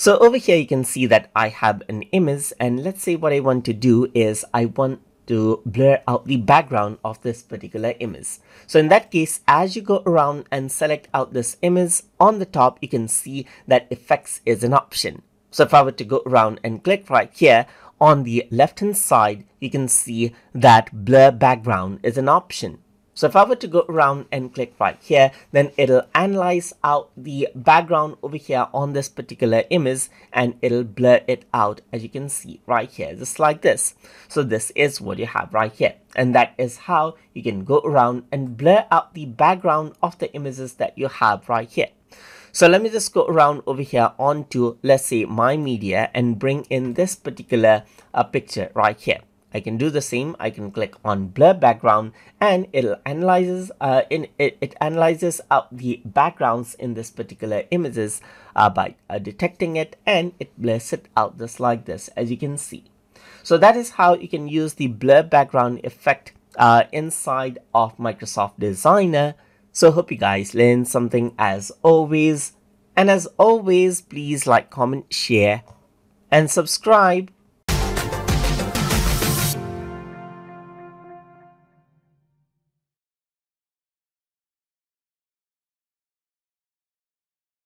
So over here you can see that I have an image and let's say what I want to do is I want to blur out the background of this particular image. So in that case, as you go around and select out this image on the top, you can see that effects is an option. So if I were to go around and click right here on the left hand side, you can see that blur background is an option. So if I were to go around and click right here, then it'll analyze out the background over here on this particular image and it'll blur it out as you can see right here, just like this. So this is what you have right here. And that is how you can go around and blur out the background of the images that you have right here. So let me just go around over here onto, let's say, my media and bring in this particular uh, picture right here. I can do the same. I can click on blur background and it'll analyzes uh, in it, it analyzes out the backgrounds in this particular images uh, by uh, detecting it and it blurs it out just like this as you can see. So that is how you can use the blur background effect uh, inside of Microsoft Designer. So hope you guys learned something as always. And as always, please like, comment, share and subscribe